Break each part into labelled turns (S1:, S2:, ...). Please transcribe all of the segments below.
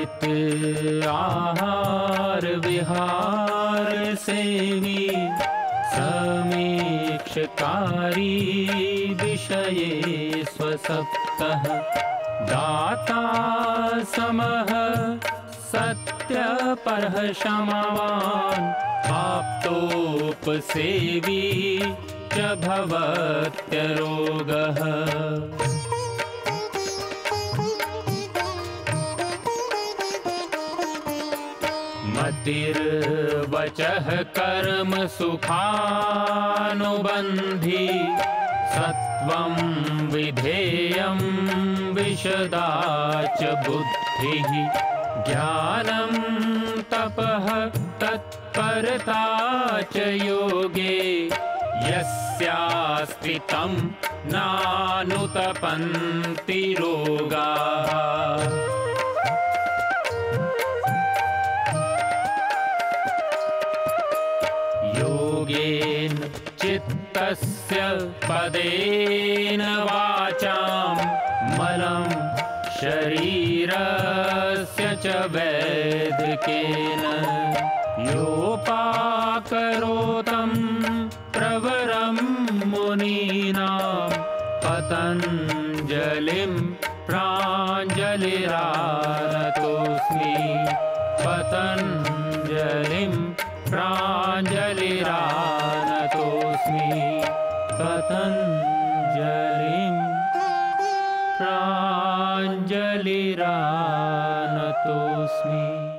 S1: हित आहार विहार सेवी समीक्षकारी विषये स्वसप्तः। दाता समः सत्यपरः क्षमावान् आप्तोपसेवी च भवत्यरोगः। मतिर्वचः कर्म सुखानुबन्धी। सत्वं विधेयं विशदा च बुद्धिः। ज्ञानं तपः तत्परता च योगे। यस्यास्ति तं नानुतपन्ति रोगाः। चित्तस्य पदेन वाचां मलं शरीरस्य च वैदिकेन। योपाकरोतं प्रवरं मुनीनां पतञ्जलिं प्राञ्जलिरानतोऽस्मि। पतञ्जलिं प्राञ्जलिरानतोऽस्मि पतञ्जलिं प्राञ्जलिरानतोऽस्मि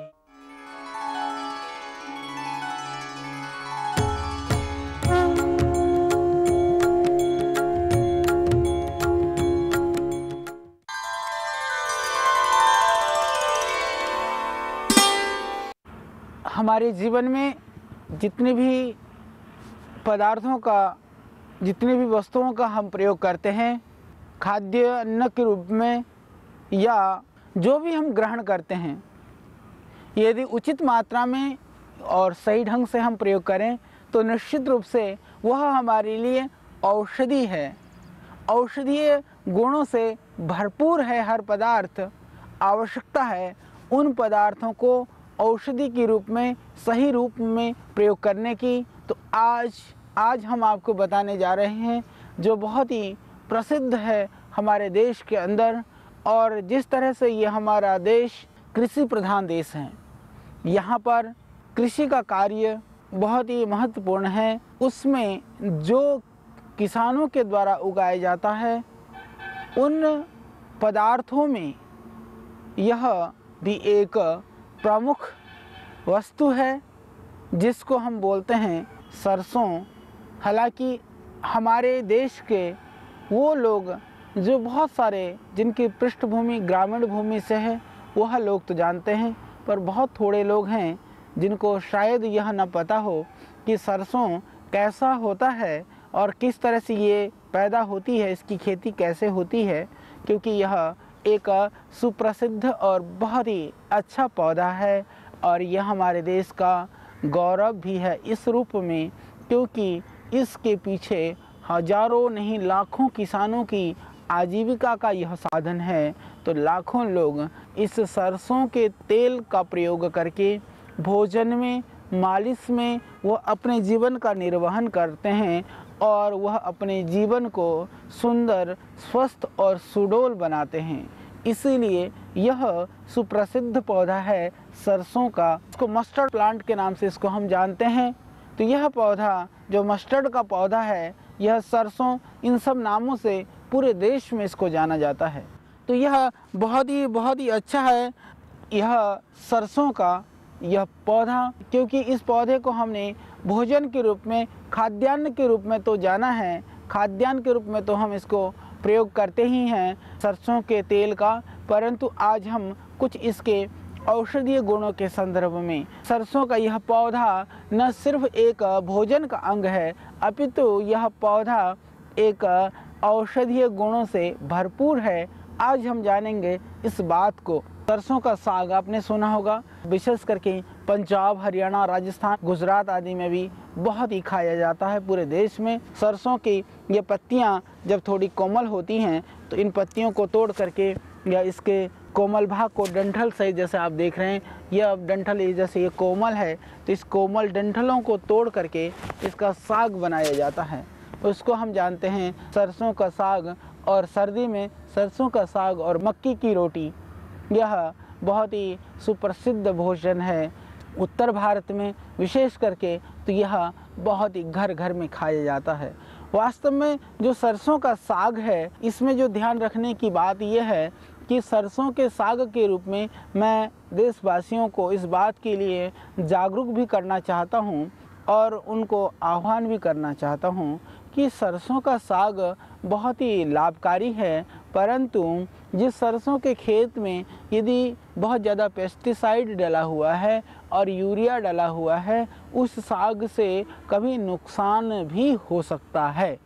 S2: हमारे जीवन में जितने भी पदार्थों का, जितने भी वस्तुओं का हम प्रयोग करते हैं, खाद्य अन्न के रूप में या जो भी हम ग्रहण करते हैं, यदि उचित मात्रा में और सही ढंग से हम प्रयोग करें तो निश्चित रूप से वह हमारे लिए औषधि है। औषधीय गुणों से भरपूर है हर पदार्थ। आवश्यकता है उन पदार्थों को औषधि के रूप में, सही रूप में प्रयोग करने की। तो आज आज हम आपको बताने जा रहे हैं, जो बहुत ही प्रसिद्ध है हमारे देश के अंदर, और जिस तरह से ये हमारा देश कृषि प्रधान देश है। यहाँ पर कृषि का कार्य बहुत ही महत्वपूर्ण है। उसमें जो किसानों के द्वारा उगाया जाता है, उन पदार्थों में यह भी एक प्रमुख वस्तु है जिसको हम बोलते हैं सरसों। हालाँकि हमारे देश के वो लोग जो बहुत सारे जिनकी पृष्ठभूमि, ग्रामीण भूमि से है, वह लोग तो जानते हैं, पर बहुत थोड़े लोग हैं जिनको शायद यह न पता हो कि सरसों कैसा होता है और किस तरह से ये पैदा होती है, इसकी खेती कैसे होती है, क्योंकि यह एक सुप्रसिद्ध और बहुत ही अच्छा पौधा है और यह हमारे देश का गौरव भी है इस रूप में, क्योंकि इसके पीछे हज़ारों नहीं, लाखों किसानों की आजीविका का यह साधन है। तो लाखों लोग इस सरसों के तेल का प्रयोग करके भोजन में, मालिश में, वो अपने जीवन का निर्वहन करते हैं और वह अपने जीवन को सुंदर, स्वस्थ और सुडोल बनाते हैं। इसीलिए यह सुप्रसिद्ध पौधा है सरसों का। इसको मस्टर्ड प्लांट के नाम से इसको हम जानते हैं। तो यह पौधा, जो मस्टर्ड का पौधा है, यह सरसों, इन सब नामों से पूरे देश में इसको जाना जाता है। तो यह बहुत ही बहुत ही अच्छा है। यह सरसों का यह पौधा, क्योंकि इस पौधे को हमने भोजन के रूप में, खाद्यान्न के रूप में तो जाना है, खाद्यान्न के रूप में तो हम इसको प्रयोग करते ही हैं सरसों के तेल का, परंतु आज हम कुछ इसके औषधीय गुणों के संदर्भ में। सरसों का यह पौधा न सिर्फ़ एक भोजन का अंग है, अपितु यह पौधा एक औषधीय गुणों से भरपूर है। आज हम जानेंगे इस बात को। सरसों का साग आपने सुना होगा। विशेष करके पंजाब, हरियाणा, राजस्थान, गुजरात आदि में भी बहुत ही खाया जाता है पूरे देश में। सरसों की ये पत्तियाँ जब थोड़ी कोमल होती हैं तो इन पत्तियों को तोड़ करके या इसके कोमल भाग को डंठल सहित जैसे आप देख रहे हैं, यह अब डंठल जैसे ये कोमल है तो इस कोमल डंठलों को तोड़ करके इसका साग बनाया जाता है। उसको हम जानते हैं सरसों का साग, और सर्दी में सरसों का साग और मक्की की रोटी यह बहुत ही सुप्रसिद्ध भोजन है उत्तर भारत में, विशेष करके तो यह बहुत ही घर घर में खाया जाता है। वास्तव में जो सरसों का साग है, इसमें जो ध्यान रखने की बात यह है कि सरसों के साग के रूप में मैं देशवासियों को इस बात के लिए जागरूक भी करना चाहता हूँ और उनको आह्वान भी करना चाहता हूँ कि सरसों का साग बहुत ही लाभकारी है परंतु जिस सरसों के खेत में यदि बहुत ज़्यादा पेस्टिसाइड डला हुआ है और यूरिया डला हुआ है, उस साग से कभी नुकसान भी हो सकता है।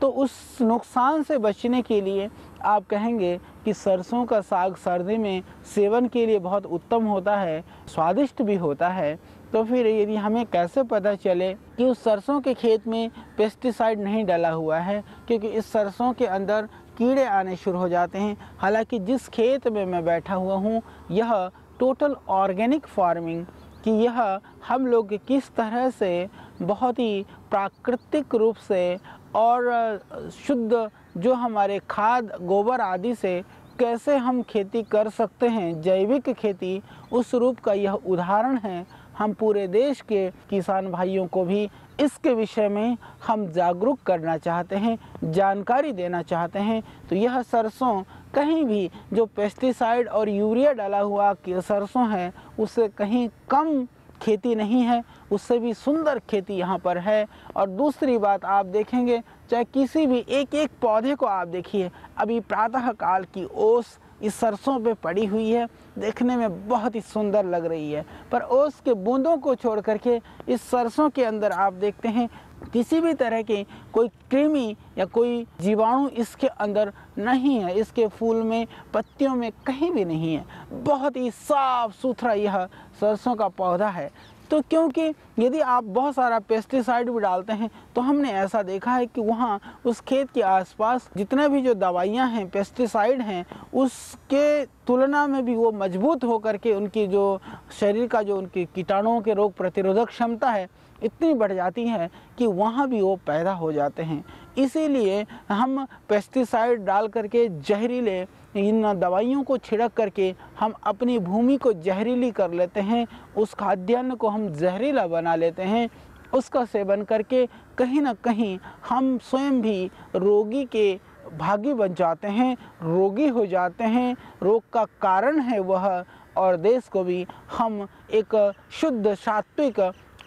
S2: तो उस नुकसान से बचने के लिए आप कहेंगे कि सरसों का साग सर्दी में सेवन के लिए बहुत उत्तम होता है, स्वादिष्ट भी होता है। तो फिर यदि हमें कैसे पता चले कि उस सरसों के खेत में पेस्टिसाइड नहीं डाला हुआ है, क्योंकि इस सरसों के अंदर कीड़े आने शुरू हो जाते हैं। हालाँकि जिस खेत में मैं बैठा हुआ हूँ, यह टोटल ऑर्गेनिक फ़ार्मिंग कि यह हम लोग किस तरह से बहुत ही प्राकृतिक रूप से और शुद्ध जो हमारे खाद, गोबर आदि से कैसे हम खेती कर सकते हैं, जैविक खेती, उस रूप का यह उदाहरण है। हम पूरे देश के किसान भाइयों को भी इसके विषय में हम जागरूक करना चाहते हैं, जानकारी देना चाहते हैं। तो यह सरसों कहीं भी जो पेस्टिसाइड और यूरिया डाला हुआ कि सरसों है उससे कहीं कम खेती नहीं है, उससे भी सुंदर खेती यहाँ पर है। और दूसरी बात आप देखेंगे, चाहे किसी भी एक एक पौधे को आप देखिए, अभी प्रातः काल की ओस इस सरसों पे पड़ी हुई है। देखने में बहुत ही सुंदर लग रही है। पर ओस के बूंदों को छोड़ करके इस सरसों के अंदर आप देखते हैं, किसी भी तरह के कोई कृमि या कोई जीवाणु इसके अंदर नहीं है। इसके फूल में, पत्तियों में कहीं भी नहीं है। बहुत ही साफ़ सुथरा यह सरसों का पौधा है। तो क्योंकि यदि आप बहुत सारा पेस्टिसाइड भी डालते हैं तो हमने ऐसा देखा है कि वहाँ उस खेत के आसपास जितने भी जो दवाइयाँ हैं पेस्टिसाइड हैं, उसके तुलना में भी वो मज़बूत होकर के उनकी जो शरीर का जो उनकी कीटाणुओं के रोग प्रतिरोधक क्षमता है, इतनी बढ़ जाती है कि वहाँ भी वो पैदा हो जाते हैं। इसीलिए हम पेस्टिसाइड डाल करके जहरीले इन दवाइयों को छिड़क करके हम अपनी भूमि को जहरीली कर लेते हैं, उस खाद्यान्न को हम जहरीला बना लेते हैं, उसका सेवन करके कहीं ना कहीं हम स्वयं भी रोगी के भागी बन जाते हैं, रोगी हो जाते हैं। रोग का कारण है वह और देश को भी हम एक शुद्ध, सात्विक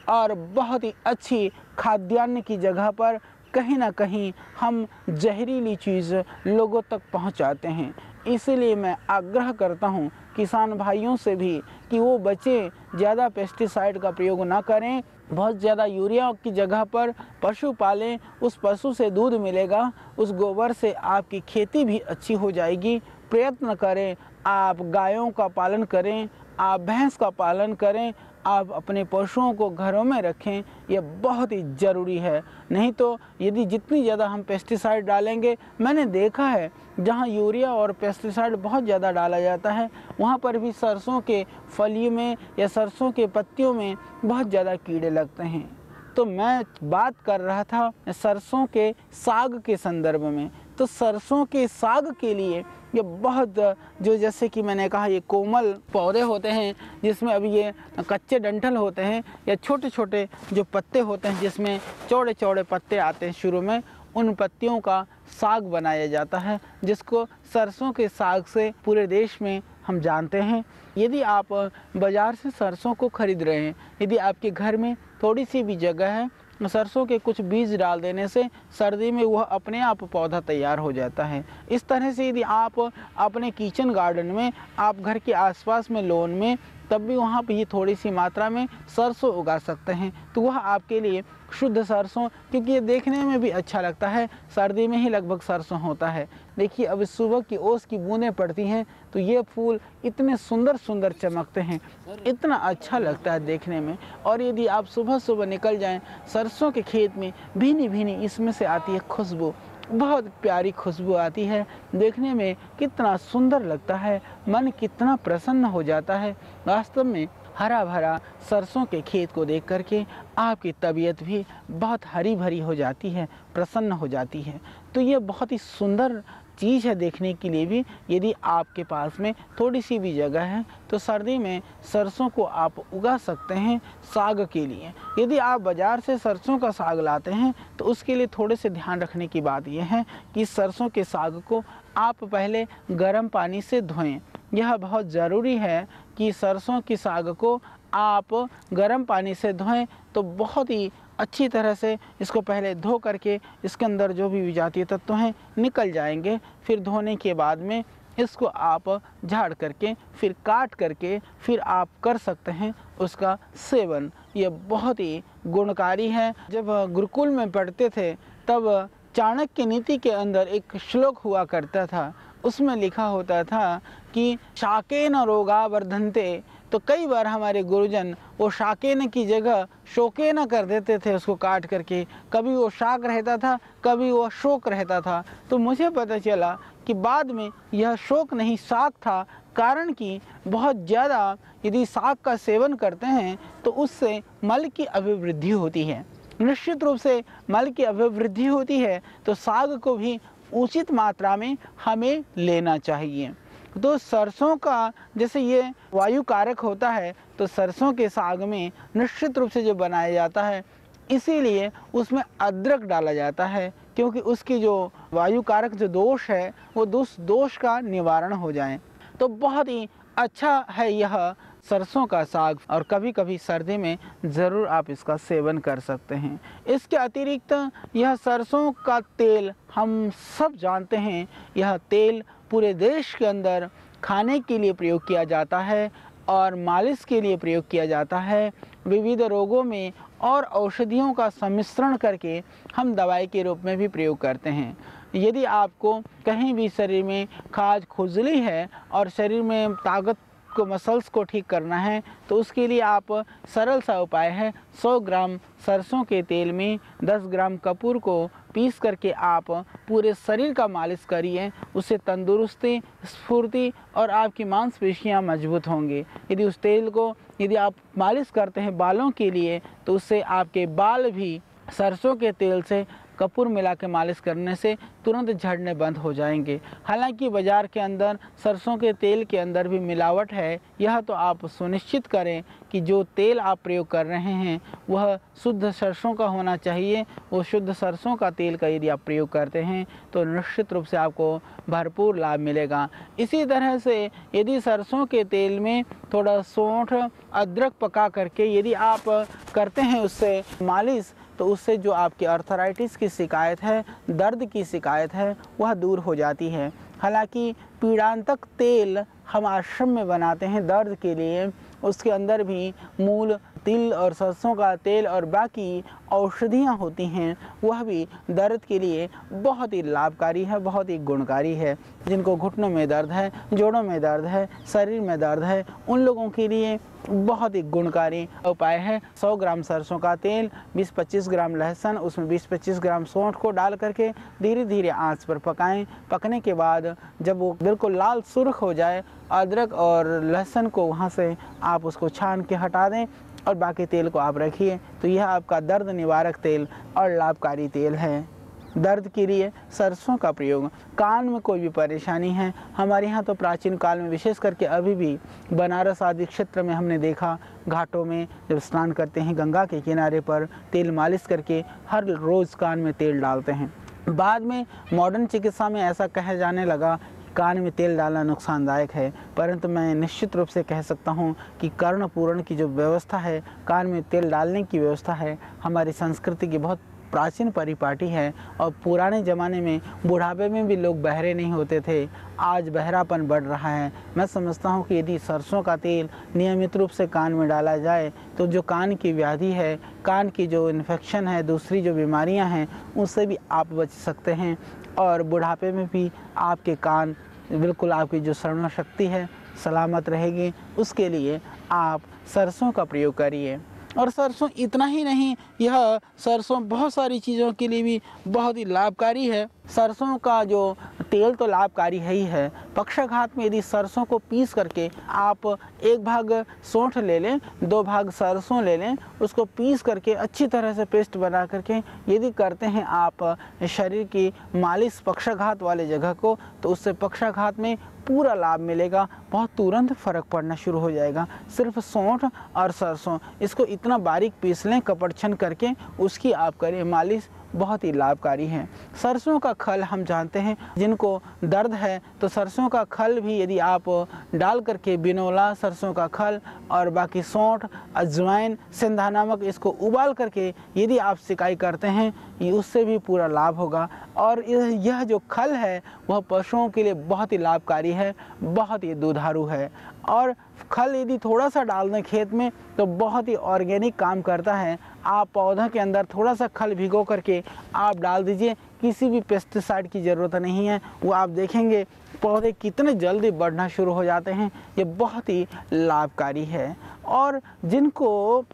S2: और बहुत ही अच्छी खाद्यान्न की जगह पर कहीं ना कहीं हम जहरीली चीज़ लोगों तक पहुंचाते हैं। इसलिए मैं आग्रह करता हूँ किसान भाइयों से भी कि वो बचें, ज़्यादा पेस्टिसाइड का प्रयोग ना करें, बहुत ज़्यादा यूरिया की जगह पर पशु पालें, उस पशु से दूध मिलेगा, उस गोबर से आपकी खेती भी अच्छी हो जाएगी। प्रयत्न करें, आप गायों का पालन करें, आप भैंस का पालन करें आप अपने पशुओं को घरों में रखें यह बहुत ही ज़रूरी है। नहीं तो यदि जितनी ज़्यादा हम पेस्टिसाइड डालेंगे, मैंने देखा है, जहाँ यूरिया और पेस्टिसाइड बहुत ज़्यादा डाला जाता है, वहाँ पर भी सरसों के फली में या सरसों के पत्तियों में बहुत ज़्यादा कीड़े लगते हैं। तो मैं बात कर रहा था सरसों के साग के संदर्भ में तो सरसों के साग के लिए ये बहुत, जो जैसे कि मैंने कहा, ये कोमल पौधे होते हैं, जिसमें अभी ये कच्चे डंठल होते हैं, या छोटे छोटे जो पत्ते होते हैं, जिसमें चौड़े चौड़े पत्ते आते हैं शुरू में, उन पत्तियों का साग बनाया जाता है, जिसको सरसों के साग से पूरे देश में हम जानते हैं। यदि आप बाज़ार से सरसों को खरीद रहे हैं, यदि आपके घर में थोड़ी सी भी जगह है सरसों के कुछ बीज डाल देने से सर्दी में वह अपने आप पौधा तैयार हो जाता है। इस तरह से यदि आप अपने किचन गार्डन में, आप घर के आसपास में लोन में, तब भी वहाँ पर ही थोड़ी सी मात्रा में सरसों उगा सकते हैं। तो वह आपके लिए शुद्ध सरसों, क्योंकि ये देखने में भी अच्छा लगता है, सर्दी में ही लगभग सरसों होता है। देखिए, अब सुबह की ओस की बूंदें पड़ती हैं तो ये फूल इतने सुंदर सुंदर चमकते हैं। इतना अच्छा लगता है देखने में। और यदि आप सुबह सुबह निकल जाएँ, सरसों के खेत में भीनी भीनी इसमें से आती है खुशबू। बहुत प्यारी खुशबू आती है। देखने में कितना सुंदर लगता है। मन कितना प्रसन्न हो जाता है। वास्तव में हरा भरा सरसों के खेत को देख करके आपकी तबीयत भी बहुत हरी भरी हो जाती है, प्रसन्न हो जाती है। तो ये बहुत ही सुंदर चीज़ है देखने के लिए भी, यदि आपके पास में थोड़ी सी भी जगह है तो सर्दी में सरसों को आप उगा सकते हैं साग के लिए। यदि आप बाज़ार से सरसों का साग लाते हैं तो उसके लिए थोड़े से ध्यान रखने की बात यह है कि सरसों के साग को आप पहले गर्म पानी से धोएँ। यह बहुत ज़रूरी है कि सरसों की साग को आप गर्म पानी से धोएँ तो बहुत ही अच्छी तरह से इसको पहले धो करके इसके अंदर जो भी विजातीय तत्व हैं निकल जाएँगे। फिर धोने के बाद में इसको आप झाड़ करके, फिर काट करके, फिर आप कर सकते हैं उसका सेवन। ये बहुत ही गुणकारी है। जब गुरुकुल में पढ़ते थे, तब चाणक्य नीति के अंदर एक श्लोक हुआ करता था। उसमें लिखा होता था कि शाके न रोगा वर्धनते तो कई बार हमारे गुरुजन वो शाकेन की जगह शोके न कर देते थे उसको काट करके। कभी वो शाक रहता था, कभी वो शोक रहता था। तो मुझे पता चला कि बाद में यह शोक नहीं, साग था। कारण कि बहुत ज़्यादा यदि साग का सेवन करते हैं तो उससे मल की अभिवृद्धि होती है। निश्चित रूप से मल की अभिवृद्धि होती है तो साग को भी उचित मात्रा में हमें लेना चाहिए। तो सरसों का जैसे ये वायु कारक होता है तो सरसों के साग में निश्चित रूप से जो बनाया जाता है, इसीलिए उसमें अदरक डाला जाता है, क्योंकि उसकी जो वायु कारक जो दोष है, वो दोष दोष का निवारण हो जाए। तो बहुत ही अच्छा है यह सरसों का साग, और कभी कभी सर्दी में ज़रूर आप इसका सेवन कर सकते हैं। इसके अतिरिक्त यह सरसों का तेल हम सब जानते हैं, यह तेल पूरे देश के अंदर खाने के लिए प्रयोग किया जाता है और मालिश के लिए प्रयोग किया जाता है। विविध रोगों में और औषधियों का सम्मिश्रण करके हम दवाई के रूप में भी प्रयोग करते हैं। यदि आपको कहीं भी शरीर में खाज खुजली है और शरीर में ताकत को मसल्स को ठीक करना है तो उसके लिए आप सरल सा उपाय है 100 ग्राम सरसों के तेल में 10 ग्राम कपूर को पीस करके आप पूरे शरीर का मालिश करिए, उससे तंदुरुस्ती, स्फूर्ति और आपकी मांसपेशियाँ मज़बूत होंगी। यदि उस तेल को यदि आप मालिश करते हैं बालों के लिए तो उससे आपके बाल भी सरसों के तेल से कपूर मिला के मालिश करने से तुरंत झड़ने बंद हो जाएँगे। हालाँकि बाज़ार के अंदर, सरसों के तेल के अंदर भी मिलावट है, यह तो आप सुनिश्चित करें कि जो तेल आप प्रयोग कर रहे हैं, वह शुद्ध सरसों का होना चाहिए। वो शुद्ध सरसों का तेल का यदि आप प्रयोग करते हैं तो निश्चित रूप से आपको भरपूर लाभ मिलेगा। इसी तरह से यदि सरसों के तेल में थोड़ा सौंठ, अदरक पका करके यदि आप करते हैं, उससे मालिश तो उससे जो आपकी अर्थराइटिस की शिकायत है, दर्द की शिकायत है, वह दूर हो जाती है। हालाँकि पीड़ांतक तेल हम आश्रम में बनाते हैं दर्द के लिए, उसके अंदर भी मूल तिल और सरसों का तेल और बाकी औषधियाँ होती हैं, वह भी दर्द के लिए बहुत ही लाभकारी है, बहुत ही गुणकारी है। जिनको घुटनों में दर्द है, जोड़ों में दर्द है, शरीर में दर्द है, उन लोगों के लिए बहुत ही गुणकारी उपाय है। 100 ग्राम सरसों का तेल 20-25 ग्राम लहसुन, उसमें 20-25 ग्राम सौंठ को डाल करके धीरे धीरे आँच पर पकाएँ। पकने के बाद जब वो बिल्कुल लाल सुर्ख हो जाए, अदरक और लहसुन को वहाँ से आप उसको छान के हटा दें। और बाकी तेल को आप रखिए। तो यह आपका दर्द निवारक तेल और लाभकारी तेल है। दर्द के लिए सरसों का प्रयोग। कान में कोई भी परेशानी है, हमारे यहाँ तो प्राचीन काल में विशेष करके अभी भी बनारस आदि क्षेत्र में हमने देखा, घाटों में जब स्नान करते हैं गंगा के किनारे पर, तेल मालिश करके हर रोज़ कान में तेल डालते हैं। बाद में मॉडर्न चिकित्सा में ऐसा कहा जाने लगा कान में तेल डालना नुकसानदायक है, परंतु मैं निश्चित रूप से कह सकता हूँ कि कर्ण पूर्ण की जो व्यवस्था है, कान में तेल डालने की व्यवस्था है, हमारी संस्कृति की बहुत प्राचीन परिपाटी है और पुराने ज़माने में बुढ़ापे में भी लोग बहरे नहीं होते थे, आज बहरापन बढ़ रहा है। मैं समझता हूँ कि यदि सरसों का तेल नियमित रूप से कान में डाला जाए तो जो कान की व्याधि है, कान की जो इन्फेक्शन है, दूसरी जो बीमारियाँ हैं उससे भी आप बच सकते हैं। और बुढ़ापे में भी आपके कान बिल्कुल आपकी जो श्रवण शक्ति है, सलामत रहेगी। उसके लिए आप सरसों का प्रयोग करिए। और सरसों इतना ही नहीं, यह सरसों बहुत सारी चीज़ों के लिए भी बहुत ही लाभकारी है। सरसों का जो तेल तो लाभकारी है ही है, पक्षाघात में यदि सरसों को पीस करके आप एक भाग सौंठ ले लें, दो भाग सरसों ले लें, उसको पीस करके अच्छी तरह से पेस्ट बना करके यदि करते हैं आप शरीर की मालिश पक्षाघात वाले जगह को तो उससे पक्षाघात में पूरा लाभ मिलेगा, बहुत तुरंत फ़र्क पड़ना शुरू हो जाएगा। सिर्फ़ सौंठ और सरसों, इसको इतना बारीक पीस लें कपड़ छन करके, उसकी आप करें मालिश बहुत ही लाभकारी है। सरसों का खल हम जानते हैं, जिनको दर्द है तो सरसों का खल भी यदि आप डाल करके बिनोला सरसों का खल और बाकी सौंठ, अजवाइन, सिंधा नमक इसको उबाल करके यदि आप सिकाई करते हैं उससे भी पूरा लाभ होगा। और यह जो खल है, वह पशुओं के लिए बहुत ही लाभकारी है, बहुत ही दुधारू है। और खल यदि थोड़ा सा डाल दें खेत में तो बहुत ही ऑर्गेनिक काम करता है आप पौधा के अंदर थोड़ा सा खल भिगो करके आप डाल दीजिए। किसी भी पेस्टिसाइड की ज़रूरत नहीं है। वो आप देखेंगे, पौधे कितने जल्दी बढ़ना शुरू हो जाते हैं। ये बहुत ही लाभकारी है। और जिनको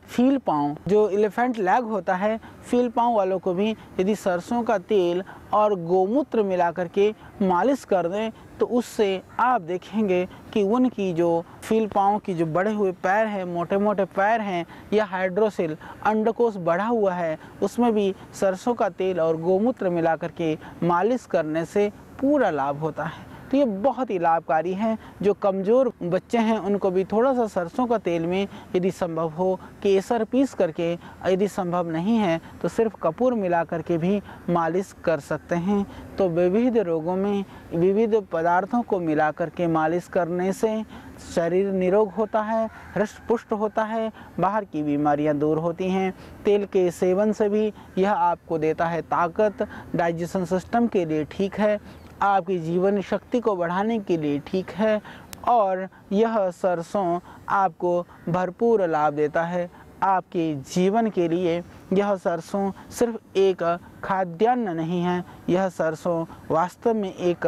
S2: फील पाँव जो एलिफेंट लैग होता है, फील पाँव वालों को भी यदि सरसों का तेल और गोमूत्र मिला करके मालिश कर दें तो उससे आप देखेंगे कि उनकी जो फील पाँव की जो बड़े हुए पैर हैं मोटे मोटे पैर हैं, या हाइड्रोसिल अंडकोश बढ़ा हुआ है, उसमें भी सरसों का तेल और गोमूत्र मिला करके मालिश करने से पूरा लाभ होता है। तो ये बहुत ही लाभकारी है। जो कमज़ोर बच्चे हैं, उनको भी थोड़ा सा सरसों का तेल में यदि संभव हो केसर पीस करके यदि संभव नहीं है तो सिर्फ़ कपूर मिला करके भी मालिश कर सकते हैं। तो विविध रोगों में विविध पदार्थों को मिला करके मालिश करने से शरीर निरोग होता है, हृष्ट पुष्ट होता है, बाहर की बीमारियाँ दूर होती हैं। तेल के सेवन से भी यह आपको देता है ताकत, डाइजेशन सिस्टम के लिए ठीक है। आपकी जीवन शक्ति को बढ़ाने के लिए ठीक है और यह सरसों आपको भरपूर लाभ देता है। आपके जीवन के लिए यह सरसों सिर्फ़ एक खाद्यान्न नहीं है, यह सरसों वास्तव में एक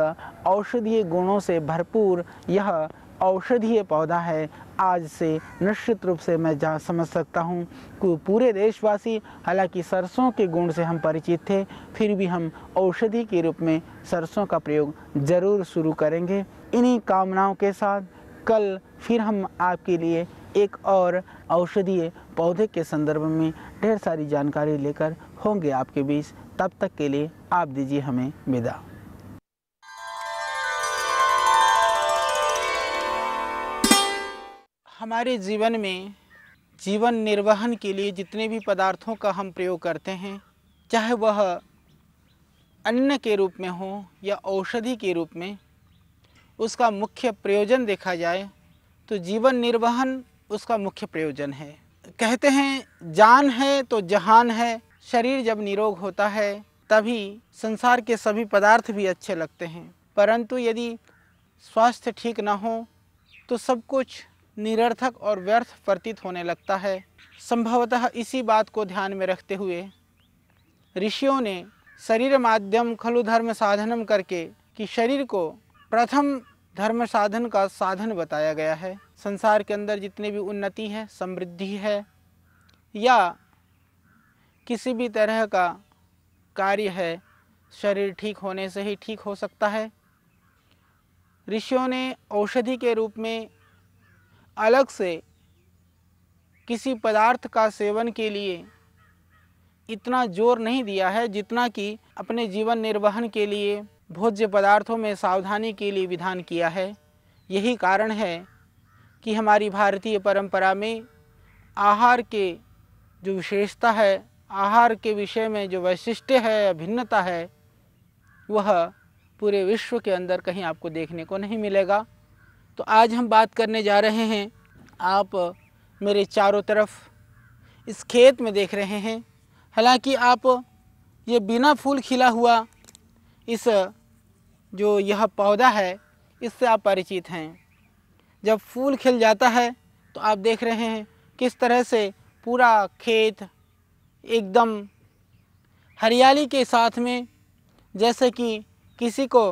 S2: औषधीय गुणों से भरपूर यह औषधीय पौधा है। आज से निश्चित रूप से मैं जहाँ समझ सकता हूँ कि पूरे देशवासी, हालाँकि सरसों के गुण से हम परिचित थे, फिर भी हम औषधि के रूप में सरसों का प्रयोग ज़रूर शुरू करेंगे। इन्हीं कामनाओं के साथ कल फिर हम आपके लिए एक और औषधीय पौधे के संदर्भ में ढेर सारी जानकारी लेकर होंगे आपके बीच। तब तक के लिए आप दीजिए हमें विदा। हमारे जीवन में जीवन निर्वहन के लिए जितने भी पदार्थों का हम प्रयोग करते हैं, चाहे वह अन्न के रूप में हो या औषधि के रूप में, उसका मुख्य प्रयोजन देखा जाए तो जीवन निर्वहन उसका मुख्य प्रयोजन है। कहते हैं, जान है तो जहान है, शरीर जब निरोग होता है, तभी संसार के सभी पदार्थ भी अच्छे लगते हैं। परंतु यदि स्वास्थ्य ठीक ना हो तो सब कुछ निरर्थक और व्यर्थ प्रतीत होने लगता है। संभवतः इसी बात को ध्यान में रखते हुए, ऋषियों ने शरीर माध्यम खलु धर्म साधनम करके कि शरीर को प्रथम धर्म साधन का साधन बताया गया है। संसार के अंदर जितनी भी उन्नति है, समृद्धि है, या किसी भी तरह का कार्य है, शरीर ठीक होने से ही ठीक हो सकता है। ऋषियों ने औषधि के रूप में अलग से किसी पदार्थ का सेवन के लिए इतना ज़ोर नहीं दिया है जितना कि अपने जीवन निर्वहन के लिए, भोज्य पदार्थों में सावधानी के लिए विधान किया है। यही कारण है कि हमारी भारतीय परंपरा में आहार के जो विशेषता है, आहार के विषय में जो वैशिष्ट्य है, भिन्नता है, वह पूरे विश्व के अंदर कहीं आपको देखने को नहीं मिलेगा। तो आज हम बात करने जा रहे हैं, आप मेरे चारों तरफ़ इस खेत में देख रहे हैं। हालाँकि आप ये बिना फूल खिला हुआ इस, जो यह पौधा है, इससे आप परिचित हैं। जब फूल खिल जाता है तो आप देख रहे हैं किस तरह से पूरा खेत एकदम हरियाली के साथ में, जैसे कि किसी को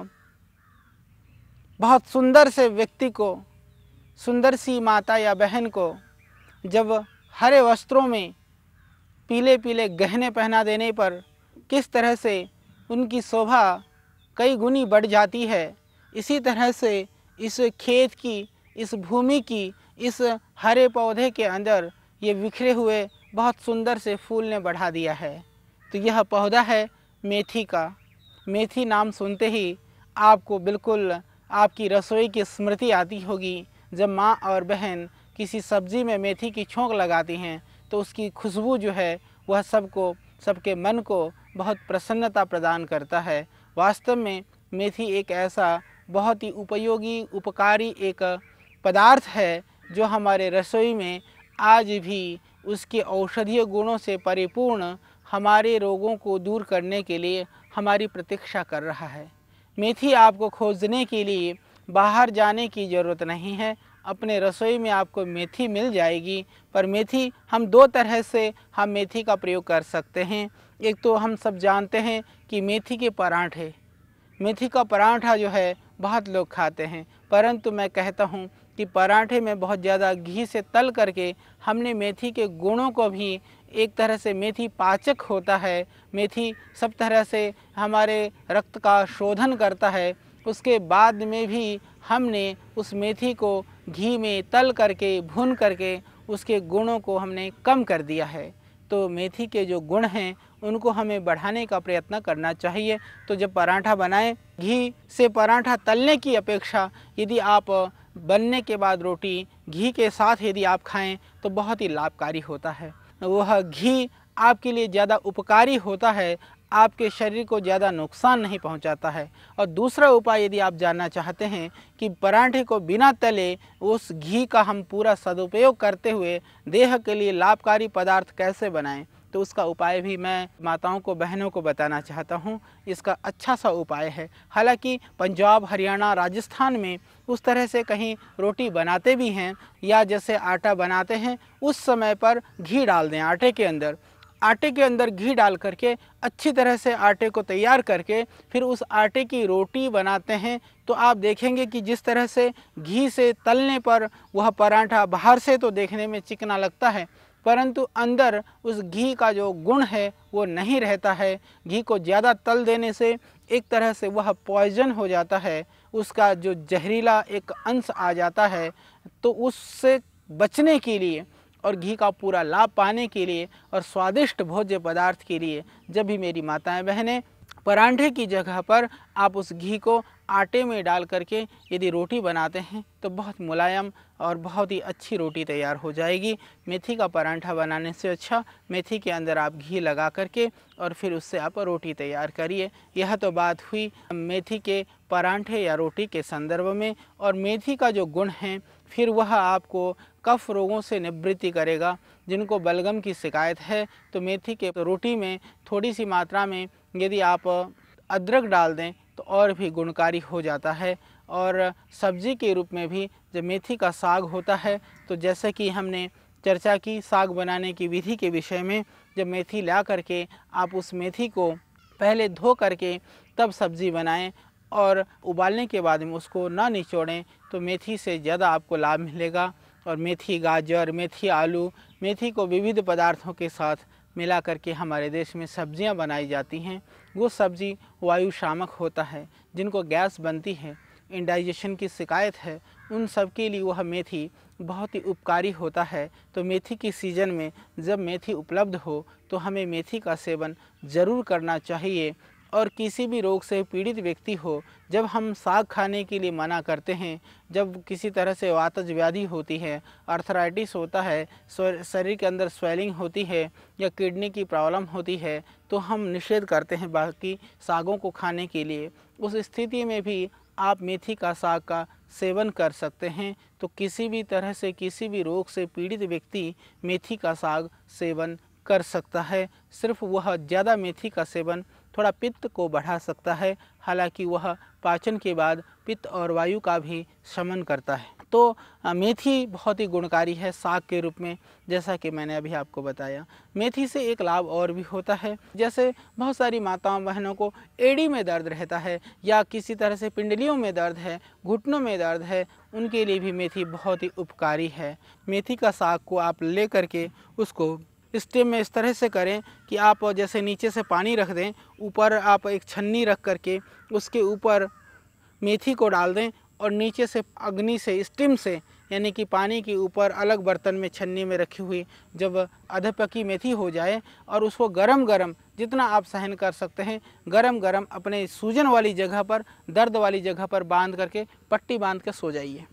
S2: बहुत सुंदर से व्यक्ति को, सुंदर सी माता या बहन को जब हरे वस्त्रों में पीले पीले गहने पहना देने पर किस तरह से उनकी शोभा कई गुनी बढ़ जाती है, इसी तरह से इस खेत की, इस भूमि की, इस हरे पौधे के अंदर ये बिखरे हुए बहुत सुंदर से फूल ने बढ़ा दिया है। तो यह पौधा है मेथी का। मेथी नाम सुनते ही आपको बिल्कुल आपकी रसोई की स्मृति आती होगी। जब माँ और बहन किसी सब्ज़ी में मेथी की छोंक लगाती हैं तो उसकी खुशबू जो है, वह सबको, सबके मन को बहुत प्रसन्नता प्रदान करता है। वास्तव में मेथी एक ऐसा बहुत ही उपयोगी, उपकारी एक पदार्थ है, जो हमारे रसोई में आज भी उसके औषधीय गुणों से परिपूर्ण हमारे रोगों को दूर करने के लिए हमारी प्रतीक्षा कर रहा है। मेथी आपको खोजने के लिए बाहर जाने की ज़रूरत नहीं है। अपने रसोई में आपको मेथी मिल जाएगी, पर मेथी हम दो तरह से हम मेथी का प्रयोग कर सकते हैं। एक तो हम सब जानते हैं कि मेथी के पराठे, मेथी का पराठा जो है, बहुत लोग खाते हैं। परंतु मैं कहता हूँ कि पराठे में बहुत ज़्यादा घी से तल करके हमने मेथी के गुणों को भी एक तरह से मेथी पाचक होता है। मेथी सब तरह से हमारे रक्त का शोधन करता है। उसके बाद में भी हमने उस मेथी को घी में तल करके, भून करके उसके गुणों को हमने कम कर दिया है। तो मेथी के जो गुण हैं, उनको हमें बढ़ाने का प्रयत्न करना चाहिए। तो जब पराठा बनाएँ, घी से पराठा तलने की अपेक्षा यदि आप बनने के बाद रोटी घी के साथ यदि आप खाएँ तो बहुत ही लाभकारी होता है। वह घी आपके लिए ज़्यादा उपकारी होता है, आपके शरीर को ज़्यादा नुकसान नहीं पहुंचाता है। और दूसरा उपाय यदि आप जानना चाहते हैं कि पराठे को बिना तले उस घी का हम पूरा सदुपयोग करते हुए देह के लिए लाभकारी पदार्थ कैसे बनाएँ तो उसका उपाय भी मैं माताओं को, बहनों को बताना चाहता हूँ। इसका अच्छा सा उपाय है। हालाँकि पंजाब, हरियाणा, राजस्थान में उस तरह से कहीं रोटी बनाते भी हैं या जैसे आटा बनाते हैं, उस समय पर घी डाल दें आटे के अंदर। आटे के अंदर घी डाल करके, अच्छी तरह से आटे को तैयार करके, फिर उस आटे की रोटी बनाते हैं। तो आप देखेंगे कि जिस तरह से घी से तलने पर वह पराठा बाहर से तो देखने में चिकना लगता है, परंतु अंदर उस घी का जो गुण है वो नहीं रहता है। घी को ज़्यादा तल देने से एक तरह से वह पॉइजन हो जाता है। उसका जो जहरीला एक अंश आ जाता है तो उससे बचने के लिए और घी का पूरा लाभ पाने के लिए और स्वादिष्ट भोज्य पदार्थ के लिए जब भी मेरी माताएँ बहनें परांठे की जगह पर आप उस घी को आटे में डाल करके यदि रोटी बनाते हैं तो बहुत मुलायम और बहुत ही अच्छी रोटी तैयार हो जाएगी। मेथी का परांठा बनाने से अच्छा मेथी के अंदर आप घी लगा करके और फिर उससे आप रोटी तैयार करिए। यह तो बात हुई मेथी के परांठे या रोटी के संदर्भ में और मेथी का जो गुण है, फिर वह आपको कफ रोगों से निवृत्ति करेगा, जिनको बलगम की शिकायत है। तो मेथी के रोटी में थोड़ी सी मात्रा में यदि आप अदरक डाल दें तो और भी गुणकारी हो जाता है। और सब्ज़ी के रूप में भी जब मेथी का साग होता है तो जैसे कि हमने चर्चा की साग बनाने की विधि के विषय में, जब मेथी ला करके आप उस मेथी को पहले धो करके तब सब्ज़ी बनाएँ और उबालने के बाद में उसको ना निचोड़ें तो मेथी से ज़्यादा आपको लाभ मिलेगा। और मेथी, गाजर, मेथी, आलू, मेथी को विविध पदार्थों के साथ मिला करके हमारे देश में सब्ज़ियाँ बनाई जाती हैं। वो सब्ज़ी वायु शामक होता है, जिनको गैस बनती है, इंडाइजेशन की शिकायत है, उन सब के लिए वह मेथी बहुत ही उपकारी होता है। तो मेथी की सीज़न में जब मेथी उपलब्ध हो तो हमें मेथी का सेवन ज़रूर करना चाहिए। और किसी भी रोग से पीड़ित व्यक्ति हो, जब हम साग खाने के लिए मना करते हैं, जब किसी तरह से वातज व्याधि होती है, अर्थराइटिस होता है शरीर के अंदर स्वेलिंग होती है या किडनी की प्रॉब्लम होती है तो हम निषेध करते हैं बाकी सागों को खाने के लिए। उस स्थिति में भी आप मेथी का साग का सेवन कर सकते हैं तो किसी भी तरह से किसी भी रोग से पीड़ित व्यक्ति मेथी का साग सेवन कर सकता है। सिर्फ़ वह ज़्यादा मेथी का सेवन थोड़ा पित्त को बढ़ा सकता है। हालाँकि वह पाचन के बाद पित्त और वायु का भी शमन करता है। तो मेथी बहुत ही गुणकारी है साग के रूप में, जैसा कि मैंने अभी आपको बताया। मेथी से एक लाभ और भी होता है। जैसे बहुत सारी माताओं बहनों को एड़ी में दर्द रहता है या किसी तरह से पिंडलियों में दर्द है, घुटनों में दर्द है, उनके लिए भी मेथी बहुत ही उपकारी है। मेथी का साग को आप ले करके उसको स्टेम में इस तरह से करें कि आप जैसे नीचे से पानी रख दें, ऊपर आप एक छन्नी रख करके उसके ऊपर मेथी को डाल दें और नीचे से अग्नि से, स्टीम से, यानी कि पानी के ऊपर अलग बर्तन में, छन्नी में रखी हुई जब अधपकी मेथी हो जाए और उसको गरम गरम जितना आप सहन कर सकते हैं गरम गरम अपने सूजन वाली जगह पर, दर्द वाली जगह पर बाँध करके, पट्टी बाँध के सो जाइए।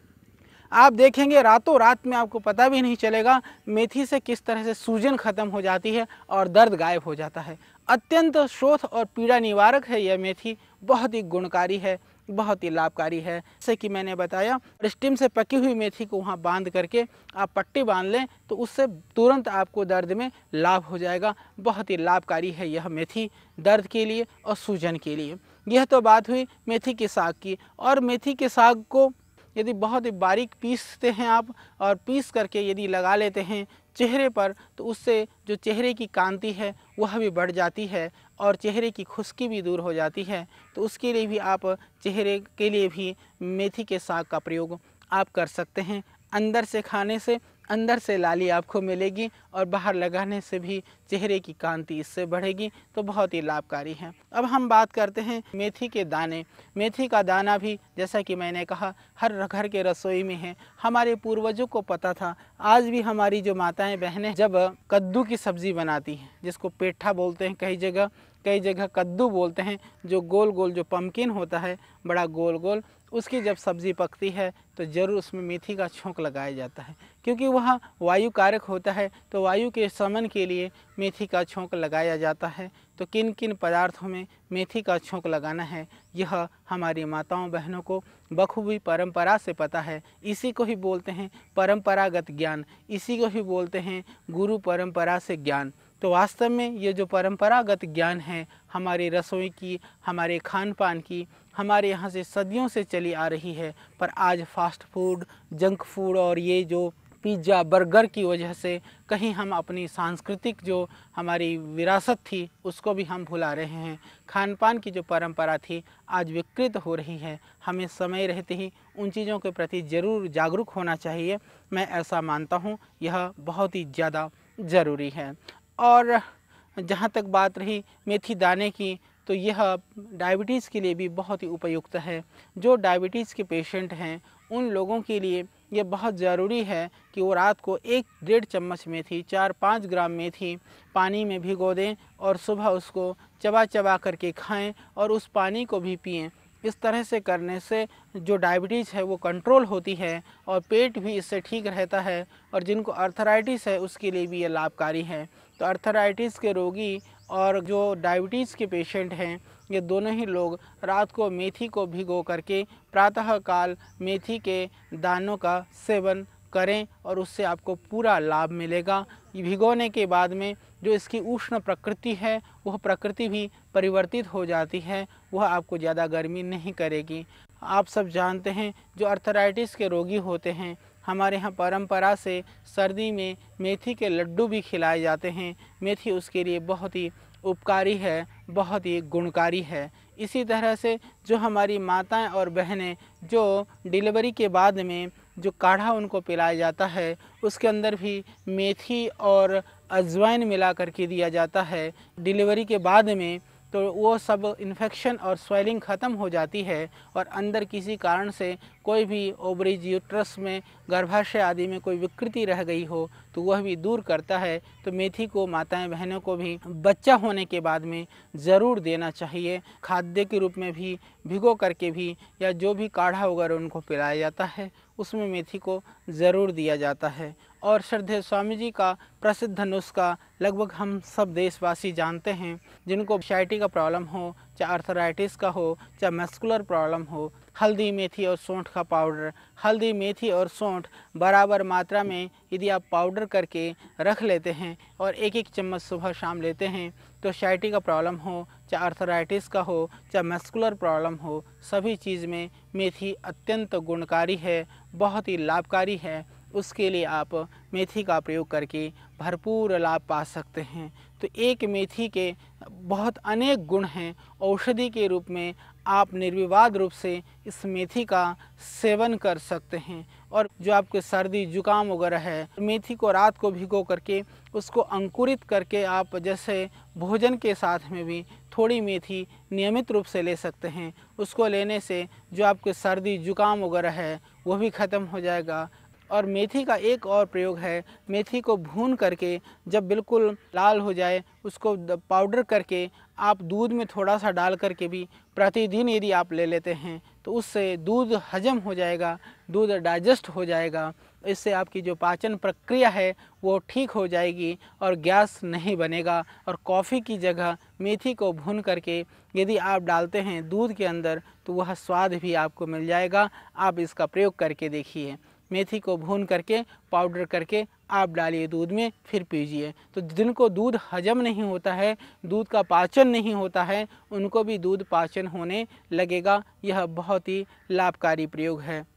S2: आप देखेंगे रातों रात में आपको पता भी नहीं चलेगा, मेथी से किस तरह से सूजन खत्म हो जाती है और दर्द गायब हो जाता है। अत्यंत शोथ और पीड़ा निवारक है यह मेथी। बहुत ही गुणकारी है, बहुत ही लाभकारी है। जैसे कि मैंने बताया स्टीम से पकी हुई मेथी को वहाँ बाँध करके आप पट्टी बाँध लें तो उससे तुरंत आपको दर्द में लाभ हो जाएगा। बहुत ही लाभकारी है यह मेथी दर्द के लिए और सूजन के लिए। यह तो बात हुई मेथी के साग की। और मेथी के साग को यदि बहुत ही बारीक पीसते हैं आप और पीस करके यदि लगा लेते हैं चेहरे पर तो उससे जो चेहरे की कांति है, वह भी बढ़ जाती है और चेहरे की खुश्की भी दूर हो जाती है। तो उसके लिए भी आप चेहरे के लिए भी मेथी के साग का प्रयोग आप कर सकते हैं। अंदर से खाने से अंदर से लाली आपको मिलेगी और बाहर लगाने से भी चेहरे की कांति इससे बढ़ेगी तो बहुत ही लाभकारी है। अब हम बात करते हैं मेथी के दाने। मेथी का दाना भी, जैसा कि मैंने कहा, हर घर के रसोई में है। हमारे पूर्वजों को पता था, आज भी हमारी जो माताएँ बहनें जब कद्दू की सब्ज़ी बनाती हैं, जिसको पेठा बोलते हैं कई जगह कई जगह कद्दू बोलते हैं, जो गोल गोल जो पम्पकिन होता है, बड़ा गोल गोल उसकी जब सब्ज़ी पकती है तो ज़रूर उसमें मेथी का छोंक लगाया जाता है। क्योंकि वह वायु कारक होता है तो वायु के समन के लिए मेथी का छोंक लगाया जाता है। तो किन किन पदार्थों में मेथी का छोंक लगाना है, यह हमारी माताओं बहनों को बखूबी परंपरा से पता है। इसी को ही बोलते हैं परंपरागत ज्ञान, इसी को ही बोलते हैं गुरु परंपरा से ज्ञान। तो वास्तव में ये जो परंपरागत ज्ञान है, हमारी रसोई की, हमारे खान पान की, हमारे यहाँ से सदियों से चली आ रही है, पर आज फास्ट फ़ूड जंक फ़ूड और ये जो पिज़्ज़ा बर्गर की वजह से कहीं हम अपनी सांस्कृतिक जो हमारी विरासत थी, उसको भी हम भुला रहे हैं। खान पान की जो परंपरा थी, आज विकृत हो रही है। हमें समय रहते ही उन चीज़ों के प्रति ज़रूर जागरूक होना चाहिए। मैं ऐसा मानता हूँ, यह बहुत ही ज़्यादा ज़रूरी है। और जहाँ तक बात रही मेथी दाने की तो यह डायबिटीज़ के लिए भी बहुत ही उपयुक्त है। जो डायबिटीज़ के पेशेंट हैं, उन लोगों के लिए ये बहुत ज़रूरी है कि वो रात को एक डेढ़ चम्मच मेथी, चार पाँच ग्राम मेथी पानी में भिगो दें और सुबह उसको चबा चबा करके खाएँ और उस पानी को भी पिएँ। इस तरह से करने से जो डायबिटीज़ है, वो कंट्रोल होती है और पेट भी इससे ठीक रहता है और जिनको अर्थराइटिस है, उसके लिए भी ये लाभकारी है। तो अर्थराइटिस के रोगी और जो डायबिटीज़ के पेशेंट हैं, ये दोनों ही लोग रात को मेथी को भिगो करके प्रातः काल मेथी के दानों का सेवन करें और उससे आपको पूरा लाभ मिलेगा। भिगोने के बाद में जो इसकी उष्ण प्रकृति है, वह प्रकृति भी परिवर्तित हो जाती है, वह आपको ज़्यादा गर्मी नहीं करेगी। आप सब जानते हैं, जो अर्थराइटिस के रोगी होते हैं हमारे यहाँ परंपरा से सर्दी में मेथी के लड्डू भी खिलाए जाते हैं। मेथी उसके लिए बहुत ही उपकारी है, बहुत ही गुणकारी है। इसी तरह से जो हमारी माताएँ और बहनें जो डिलीवरी के बाद में जो काढ़ा उनको पिलाया जाता है, उसके अंदर भी मेथी और अजवाइन मिला करके दिया जाता है। डिलीवरी के बाद में तो वो सब इन्फेक्शन और स्वेलिंग ख़त्म हो जाती है और अंदर किसी कारण से कोई भी ओवरेज यूट्रस में, गर्भाशय आदि में कोई विकृति रह गई हो तो वह भी दूर करता है। तो मेथी को, माताएँ बहनों को भी बच्चा होने के बाद में ज़रूर देना चाहिए। खाद्य के रूप में भी, भिगो करके भी, या जो भी काढ़ा वगैरह उनको पिलाया जाता है, उसमें मेथी को ज़रूर दिया जाता है। और श्रद्धेय स्वामी जी का प्रसिद्ध नुस्खा लगभग हम सब देशवासी जानते हैं, जिनको शाइटी का प्रॉब्लम हो, चाहे अर्थराइटिस का हो, चाहे मस्कुलर प्रॉब्लम हो, हल्दी, मेथी और सौंठ का पाउडर हल्दी, मेथी और सौंठ बराबर मात्रा में यदि आप पाउडर करके रख लेते हैं और एक एक चम्मच सुबह शाम लेते हैं तो शाइटी का प्रॉब्लम हो, चाहे अर्थराइटिस का हो, चाहे मस्कुलर प्रॉब्लम हो, सभी चीज़ में मेथी अत्यंत गुणकारी है, बहुत ही लाभकारी है उसके लिए आप मेथी का प्रयोग करके भरपूर लाभ पा सकते हैं। तो एक मेथी के बहुत अनेक गुण हैं। औषधि के रूप में आप निर्विवाद रूप से इस मेथी का सेवन कर सकते हैं। और जो आपके सर्दी, जुकाम वगैरह है, मेथी को रात को भिगो करके उसको अंकुरित करके आप जैसे भोजन के साथ में भी थोड़ी मेथी नियमित रूप से ले सकते हैं। उसको लेने से जो आपके सर्दी, जुकाम वगैरह है, वो भी ख़त्म हो जाएगा। और मेथी का एक और प्रयोग है। मेथी को भून करके जब बिल्कुल लाल हो जाए, उसको पाउडर करके आप दूध में थोड़ा सा डाल करके भी प्रतिदिन यदि आप ले लेते हैं तो उससे दूध हजम हो जाएगा, दूध डाइजेस्ट हो जाएगा। इससे आपकी जो पाचन प्रक्रिया है, वो ठीक हो जाएगी और गैस नहीं बनेगा। और कॉफ़ी की जगह मेथी को भून करके यदि आप डालते हैं दूध के अंदर तो वह स्वाद भी आपको मिल जाएगा। आप इसका प्रयोग करके देखिए। मेथी को भून करके, पाउडर करके आप डालिए दूध में, फिर पीजिए। तो जिनको दूध हजम नहीं होता है, दूध का पाचन नहीं होता है, उनको भी दूध पाचन होने लगेगा। यह बहुत ही लाभकारी प्रयोग है।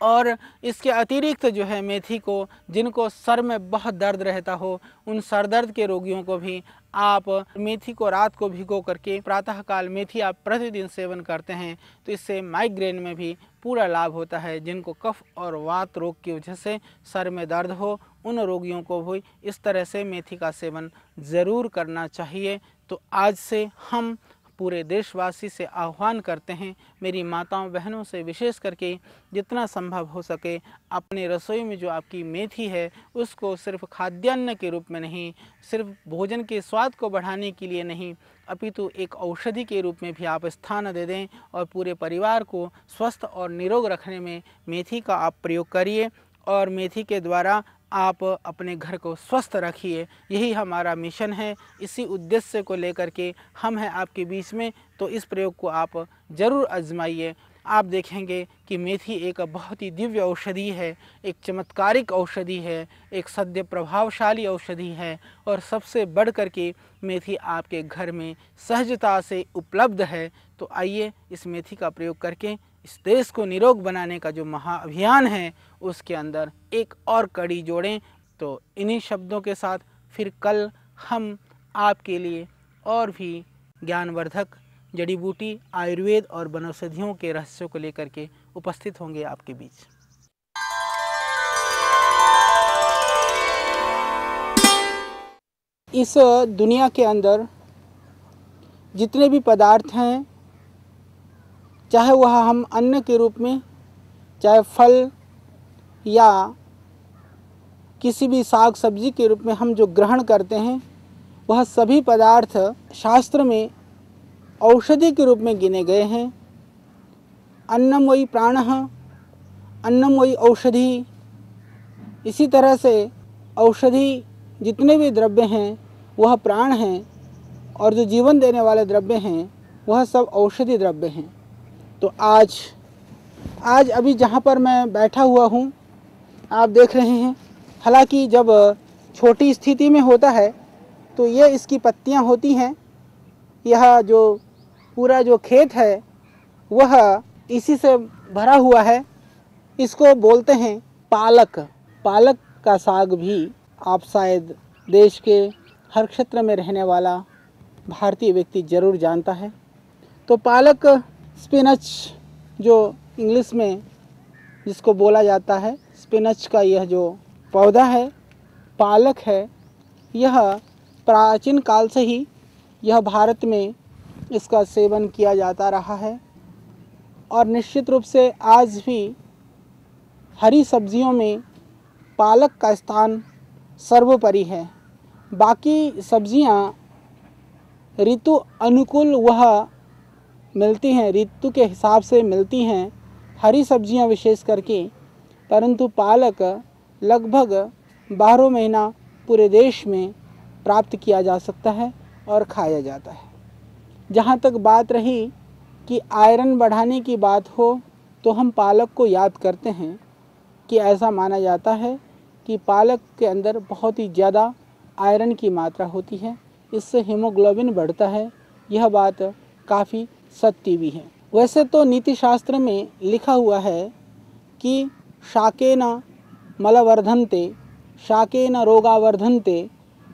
S2: और इसके अतिरिक्त जो है मेथी को, जिनको सर में बहुत दर्द रहता हो, उन सर दर्द के रोगियों को भी आप मेथी को रात को भिगो करके प्रातःकाल मेथी आप प्रतिदिन सेवन करते हैं तो इससे माइग्रेन में भी पूरा लाभ होता है, जिनको कफ और वात रोग की वजह से सर में दर्द हो, उन रोगियों को भी इस तरह से मेथी का सेवन ज़रूर करना चाहिए। तो आज से हम पूरे देशवासी से आह्वान करते हैं, मेरी माताओं, बहनों से विशेष करके जितना संभव हो सके, अपने रसोई में जो आपकी मेथी है, उसको सिर्फ़ खाद्यान्न के रूप में नहीं, सिर्फ़ भोजन के स्वाद को बढ़ाने के लिए नहीं, अपितु एक औषधि के रूप में भी आप स्थान दे दें और पूरे परिवार को स्वस्थ और निरोग रखने में मेथी का आप प्रयोग करिए। और मेथी के द्वारा आप अपने घर को स्वस्थ रखिए। यही हमारा मिशन है। इसी उद्देश्य को लेकर के हम हैं आपके बीच में। तो इस प्रयोग को आप ज़रूर आजमाइए। आप देखेंगे कि मेथी एक बहुत ही दिव्य औषधि है, एक चमत्कारिक औषधि है, एक सद्य प्रभावशाली औषधि है और सबसे बढ़ कर के मेथी आपके घर में सहजता से उपलब्ध है। तो आइए इस मेथी का प्रयोग करके इस देश को निरोग बनाने का जो महाअभियान है, उसके अंदर एक और कड़ी जोड़ें। तो इन्हीं शब्दों के साथ फिर कल हम आपके लिए और भी ज्ञानवर्धक जड़ी बूटी आयुर्वेद और वनौषधियों के रहस्यों को लेकर के उपस्थित होंगे आपके बीच। इस दुनिया के अंदर जितने भी पदार्थ हैं चाहे वह हम अन्न के रूप में, चाहे फल या किसी भी साग सब्ज़ी के रूप में हम जो ग्रहण करते हैं, वह सभी पदार्थ शास्त्र में औषधि के रूप में गिने गए हैं। अन्नम वही प्राण, अन्नम वही औषधि। इसी तरह से औषधि जितने भी द्रव्य हैं, वह प्राण हैं और जो जीवन देने वाले द्रव्य हैं, वह सब औषधि द्रव्य हैं। तो आज आज अभी जहाँ पर मैं बैठा हुआ हूँ, आप देख रहे हैं। हालाँकि जब छोटी स्थिति में होता है तो ये इसकी पत्तियाँ होती हैं। यह जो, पूरा जो खेत है, वह इसी से भरा हुआ है। इसको बोलते हैं पालक। पालक का साग भी आप शायद देश के हर क्षेत्र में रहने वाला भारतीय व्यक्ति ज़रूर जानता है। तो पालक स्पिनच जो इंग्लिश में जिसको बोला जाता है, स्पिनच का यह जो पौधा है, पालक है, यह प्राचीन काल से ही यह भारत में इसका सेवन किया जाता रहा है। और निश्चित रूप से आज भी हरी सब्जियों में पालक का स्थान सर्वोपरि है। बाकी सब्ज़ियाँ ऋतु अनुकूल वह मिलती हैं, ऋतु के हिसाब से मिलती हैं, हरी सब्ज़ियाँ विशेष करके। परंतु पालक लगभग बारह महीना पूरे देश में प्राप्त किया जा सकता है और खाया जाता है। जहाँ तक बात रही कि आयरन बढ़ाने की बात हो तो हम पालक को याद करते हैं कि ऐसा माना जाता है कि पालक के अंदर बहुत ही ज़्यादा आयरन की मात्रा होती है। इससे हीमोग्लोबिन बढ़ता है। यह बात काफ़ी सत्य भी है। वैसे तो नीति शास्त्र में लिखा हुआ है कि शाकेन मलवर्धनते, शाकेन रोगावर्धनते,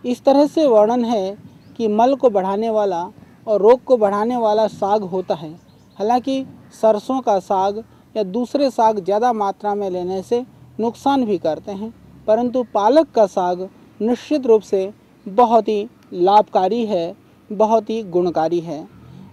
S2: इस तरह से वर्णन है कि मल को बढ़ाने वाला और रोग को बढ़ाने वाला साग होता है। हालाँकि सरसों का साग या दूसरे साग ज़्यादा मात्रा में लेने से नुकसान भी करते हैं, परंतु पालक का साग निश्चित रूप से बहुत ही लाभकारी है, बहुत ही गुणकारी है।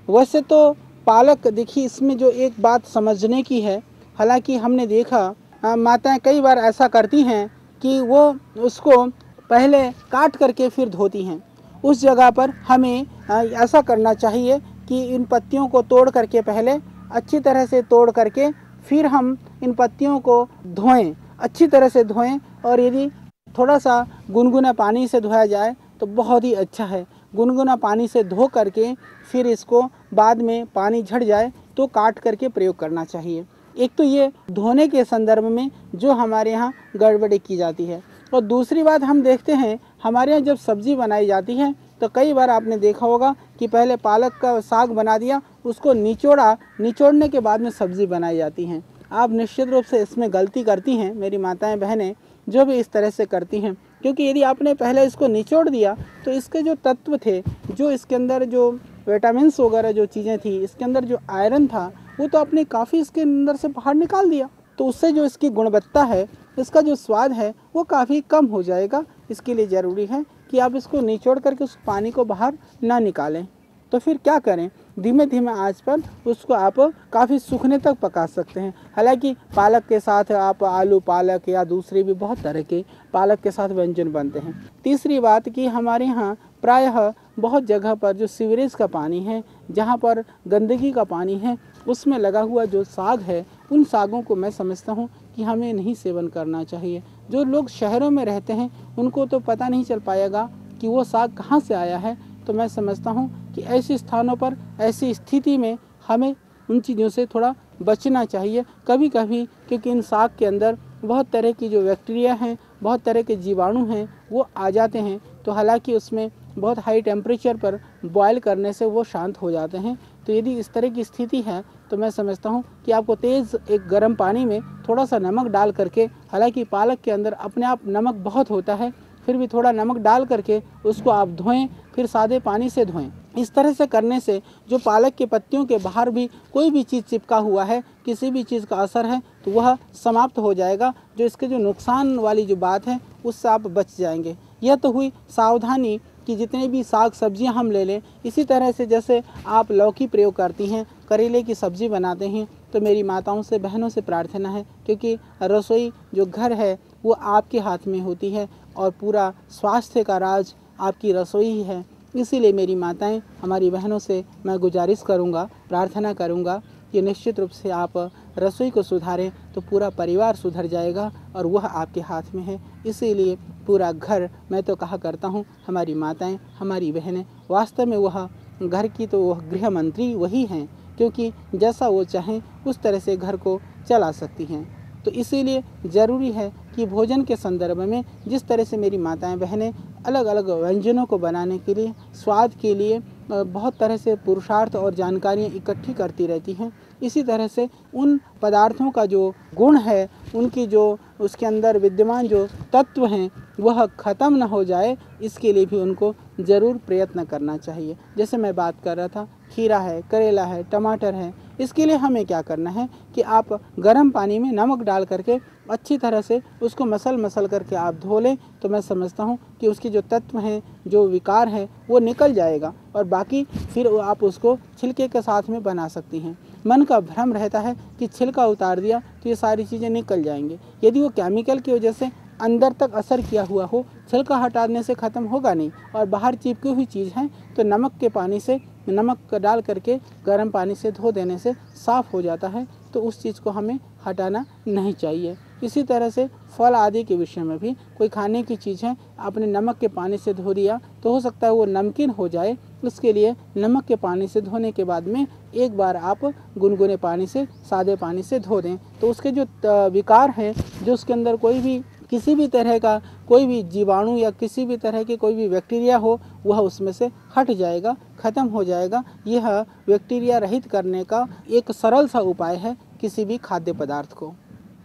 S2: वैसे तो पालक, देखिए, इसमें जो एक बात समझने की है, हालाँकि हमने देखा माताएँ कई बार ऐसा करती हैं कि वो उसको पहले काट करके फिर धोती हैं। उस जगह पर हमें ऐसा करना चाहिए कि इन पत्तियों को तोड़ करके पहले अच्छी तरह से तोड़ करके फिर हम इन पत्तियों को धोएँ, अच्छी तरह से धोएँ और यदि थोड़ा सा गुनगुना पानी से धोया जाए तो बहुत ही अच्छा है। गुनगुना पानी से धो करके फिर इसको बाद में पानी झड़ जाए तो काट करके प्रयोग करना चाहिए। एक तो ये धोने के संदर्भ में जो हमारे यहाँ गड़बड़ी की जाती है। और दूसरी बात हम देखते हैं, हमारे यहाँ जब सब्ज़ी बनाई जाती है तो कई बार आपने देखा होगा कि पहले पालक का साग बना दिया, उसको निचोड़ा, निचोड़ने के बाद में सब्ज़ी बनाई जाती हैं। आप निश्चित रूप से इसमें गलती करती हैं, मेरी माताएँ, बहनें, जो भी इस तरह से करती हैं। क्योंकि यदि आपने पहले इसको निचोड़ दिया तो इसके जो तत्व थे, जो इसके अंदर जो विटामिन्स वगैरह जो चीज़ें थी, इसके अंदर जो आयरन था, वो तो आपने काफ़ी इसके अंदर से बाहर निकाल दिया। तो उससे जो इसकी गुणवत्ता है, इसका जो स्वाद है, वो काफ़ी कम हो जाएगा। इसके लिए ज़रूरी है कि आप इसको निचोड़ करके उस पानी को बाहर ना निकालें। तो फिर क्या करें? धीमे धीमे आँच पर उसको आप काफ़ी सूखने तक पका सकते हैं। हालाँकि पालक के साथ आप आलू, पालक या दूसरे भी बहुत तरह के पालक के साथ व्यंजन बनते हैं। तीसरी बात कि हमारे यहाँ प्रायः बहुत जगह पर जो सीवरेज का पानी है, जहाँ पर गंदगी का पानी है, उसमें लगा हुआ जो साग है, उन सागों को मैं समझता हूँ कि हमें नहीं सेवन करना चाहिए। जो लोग शहरों में रहते हैं, उनको तो पता नहीं चल पाएगा कि वो साग कहाँ से आया है तो मैं समझता हूँ कि ऐसे स्थानों पर, ऐसी स्थिति में हमें उन चीज़ों से थोड़ा बचना चाहिए। कभी कभी क्योंकि इन साग के अंदर बहुत तरह की जो बैक्टीरिया हैं, बहुत तरह के जीवाणु हैं, वो आ जाते हैं। तो हालाँकि उसमें बहुत हाई टेम्परेचर पर बॉयल करने से वो शांत हो जाते हैं। तो यदि इस तरह की स्थिति है तो मैं समझता हूँ कि आपको तेज़ एक गर्म पानी में थोड़ा सा नमक डाल करके, हालाँकि पालक के अंदर अपने आप नमक बहुत होता है फिर भी थोड़ा नमक डाल करके उसको आप धोएँ, फिर सादे पानी से धोएँ। इस तरह से करने से जो पालक के पत्तियों के बाहर भी कोई भी चीज़ चिपका हुआ है, किसी भी चीज़ का असर है तो वह समाप्त हो जाएगा, जो इसके जो नुकसान वाली जो बात है, उससे आप बच जाएँगे। यह तो हुई सावधानी कि जितने भी साग सब्ज़ियाँ हम ले लें, इसी तरह से जैसे आप लौकी प्रयोग करती हैं, करेले की सब्ज़ी बनाते हैं तो मेरी माताओं से, बहनों से प्रार्थना है, क्योंकि रसोई जो घर है वो आपके हाथ में होती है और पूरा स्वास्थ्य का राज आपकी रसोई ही है। इसीलिए मेरी माताएँ, हमारी बहनों से मैं गुजारिश करूँगा, प्रार्थना करूँगा कि निश्चित रूप से आप रसोई को सुधारें तो पूरा परिवार सुधर जाएगा और वह आपके हाथ में है। इसीलिए पूरा घर, मैं तो कहा करता हूँ, हमारी माताएँ, हमारी बहनें, वास्तव में वह घर की तो वह गृह मंत्री वही हैं, क्योंकि जैसा वो चाहें उस तरह से घर को चला सकती हैं। तो इसीलिए ज़रूरी है कि भोजन के संदर्भ में जिस तरह से मेरी माताएँ बहनें अलग अलग व्यंजनों को बनाने के लिए, स्वाद के लिए बहुत तरह से पुरुषार्थ और जानकारियाँ इकट्ठी करती रहती हैं, इसी तरह से उन पदार्थों का जो गुण है, उनकी जो, उसके अंदर विद्यमान जो तत्व हैं, वह ख़त्म न हो जाए, इसके लिए भी उनको ज़रूर प्रयत्न करना चाहिए। जैसे मैं बात कर रहा था, खीरा है, करेला है, टमाटर है इसके लिए हमें क्या करना है कि आप गर्म पानी में नमक डाल करके अच्छी तरह से उसको मसल मसल करके आप धो लें। तो मैं समझता हूँ कि उसके जो तत्व हैं, जो विकार हैं, वो निकल जाएगा और बाकी फिर आप उसको छिलके के साथ में बना सकती हैं। मन का भ्रम रहता है कि छिलका उतार दिया तो ये सारी चीज़ें निकल जाएँगे। यदि वो केमिकल की वजह से अंदर तक असर किया हुआ हो, छिलका हटाने से ख़त्म होगा नहीं और बाहर चिपकी हुई चीज़ है तो नमक के पानी से नमक डाल करके गर्म पानी से धो देने से साफ़ हो जाता है तो उस चीज़ को हमें हटाना नहीं चाहिए। इसी तरह से फल आदि के विषय में भी कोई खाने की चीज़ है, आपने नमक के पानी से धो दिया तो हो सकता है वो नमकीन हो जाए। उसके लिए नमक के पानी से धोने के बाद में एक बार आप गुनगुने पानी से, सादे पानी से धो दें। तो उसके जो विकार हैं, जो उसके अंदर कोई भी किसी भी तरह का कोई भी जीवाणु या किसी भी तरह के कोई भी बैक्टीरिया हो, वह उसमें से हट जाएगा, ख़त्म हो जाएगा। यह बैक्टीरिया रहित करने का एक सरल सा उपाय है किसी भी खाद्य पदार्थ को।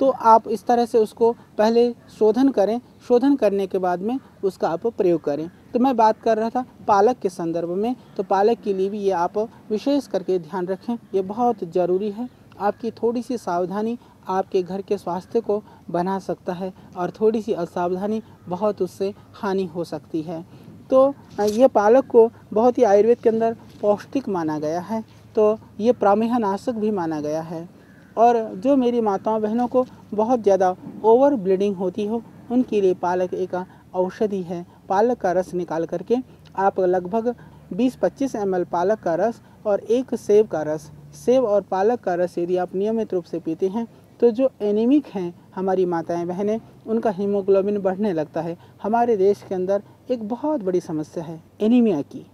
S2: तो आप इस तरह से उसको पहले शोधन करें। शोधन करने के बाद में उसका आप प्रयोग करें। तो मैं बात कर रहा था पालक के संदर्भ में। तो पालक के लिए भी ये आप विशेष करके ध्यान रखें। ये बहुत ज़रूरी है। आपकी थोड़ी सी सावधानी आपके घर के स्वास्थ्य को बना सकता है और थोड़ी सी असावधानी बहुत उससे हानि हो सकती है। तो ये पालक को बहुत ही आयुर्वेद के अंदर पौष्टिक माना गया है तो ये प्रामेह नाशक भी माना गया है। और जो मेरी माताओं बहनों को बहुत ज़्यादा ओवर ब्लीडिंग होती हो, उनके लिए पालक एक औषधि है। पालक का रस निकाल करके आप लगभग 20-25 एम पालक का रस और एक सेब का रस। सेब और पालक का रस यदि आप नियमित रूप से पीते हैं तो जो एनीमिक हैं हमारी माताएँ, बहनें, उनका हीमोग्लोबिन बढ़ने लगता है। हमारे देश के अंदर एक बहुत बड़ी समस्या है, एनीमिया की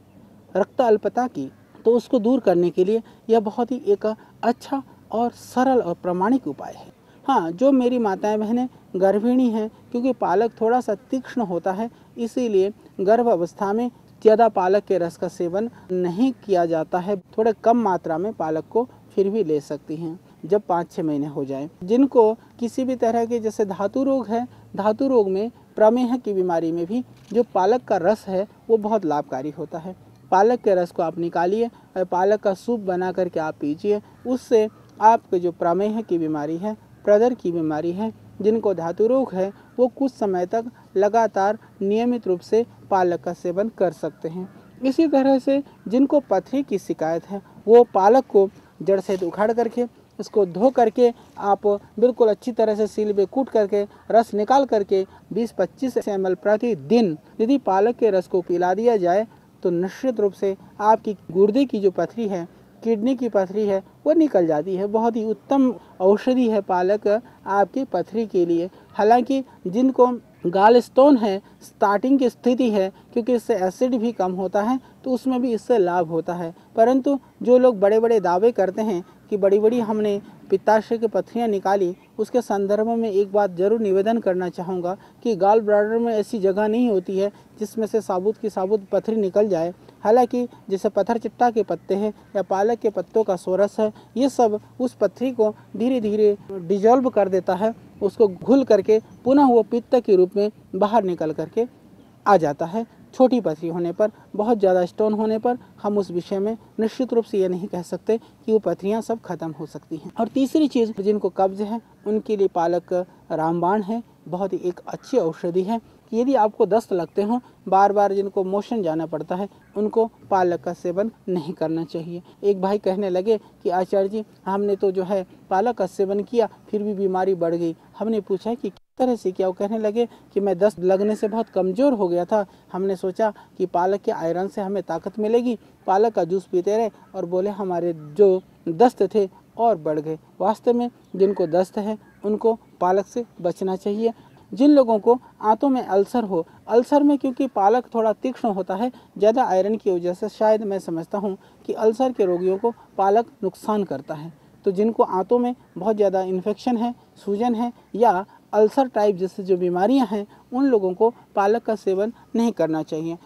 S2: रक्त अल्पता की। तो उसको दूर करने के लिए यह बहुत ही एक अच्छा और सरल और प्रमाणिक उपाय है। हाँ जो मेरी माताएँ, बहनें गर्भिणी हैं, क्योंकि पालक थोड़ा सा तीक्ष्ण होता है, इसीलिए गर्भ अवस्था में ज़्यादा पालक के रस का सेवन नहीं किया जाता है। थोड़े कम मात्रा में पालक को फिर भी ले सकती हैं। जब पाँच छः महीने हो जाए, जिनको किसी भी तरह के जैसे धातु रोग है, धातु रोग में प्रमेह की बीमारी में भी जो पालक का रस है, वो बहुत लाभकारी होता है। पालक के रस को आप निकालिए और पालक का सूप बना करके आप पीजिए, उससे आपके जो प्रमेह की बीमारी है, प्रदर की बीमारी है, जिनको धातु रोग है, वो कुछ समय तक लगातार नियमित रूप से पालक का सेवन कर सकते हैं। इसी तरह से जिनको पथरी की शिकायत है, वो पालक को जड़ से उखाड़ करके इसको धो करके आप बिल्कुल अच्छी तरह से सील में कूट करके रस निकाल करके 20-25 एम एल प्रतिदिन यदि पालक के रस को पिला दिया जाए तो निश्चित रूप से आपकी गुर्दे की जो पथरी है, किडनी की पथरी है, वो निकल जाती है। बहुत ही उत्तम औषधि है पालक आपकी पथरी के लिए। हालाँकि जिनको गाल स्टोन है, स्टार्टिंग की स्थिति है, क्योंकि इससे एसिड भी कम होता है तो उसमें भी इससे लाभ होता है। परंतु जो लोग बड़े बड़े दावे करते हैं कि बड़ी बड़ी हमने पित्ताशय की पथरियाँ निकाली, उसके संदर्भ में एक बात ज़रूर निवेदन करना चाहूँगा कि गाल ब्लाडर में ऐसी जगह नहीं होती है जिसमें से साबुत की साबुत पथरी निकल जाए। हालाँकि जैसे पत्थर चिट्टा के पत्ते हैं या पालक के पत्तों का सोरस है, ये सब उस पथरी को धीरे धीरे डिजॉल्व कर देता है, उसको घुल करके पुनः वो पित्त के रूप में बाहर निकल करके आ जाता है। छोटी पथरी होने पर, बहुत ज़्यादा स्टोन होने पर, हम उस विषय में निश्चित रूप से ये नहीं कह सकते कि वो पथरियाँ सब खत्म हो सकती हैं। और तीसरी चीज़ जिनको कब्ज है, उनके लिए पालक रामबाण है, बहुत ही एक अच्छी औषधि है। कि यदि आपको दस्त लगते हों बार बार जिनको मोशन जाना पड़ता है, उनको पालक का सेवन नहीं करना चाहिए। एक भाई कहने लगे कि, आचार्य जी, हमने तो जो है पालक का सेवन किया, फिर भी बीमारी बढ़ गई। हमने पूछा कि किस तरह से क्या वो कहने लगे कि, मैं दस्त लगने से बहुत कमज़ोर हो गया था। हमने सोचा कि पालक के आयरन से हमें ताकत मिलेगी। पालक का जूस पीते रहे। और बोले, हमारे जो दस्त थे और बढ़ गए। वास्तव में जिनको दस्त है, उनको पालक से बचना चाहिए। जिन लोगों को आंतों में अल्सर हो, अल्सर में क्योंकि पालक थोड़ा तीक्ष्ण होता है, ज़्यादा आयरन की वजह से शायद मैं समझता हूँ कि अल्सर के रोगियों को पालक नुकसान करता है। तो जिनको आंतों में बहुत ज़्यादा इन्फेक्शन है, सूजन है या अल्सर टाइप जैसे जो बीमारियाँ हैं, उन लोगों को पालक का सेवन नहीं करना चाहिए।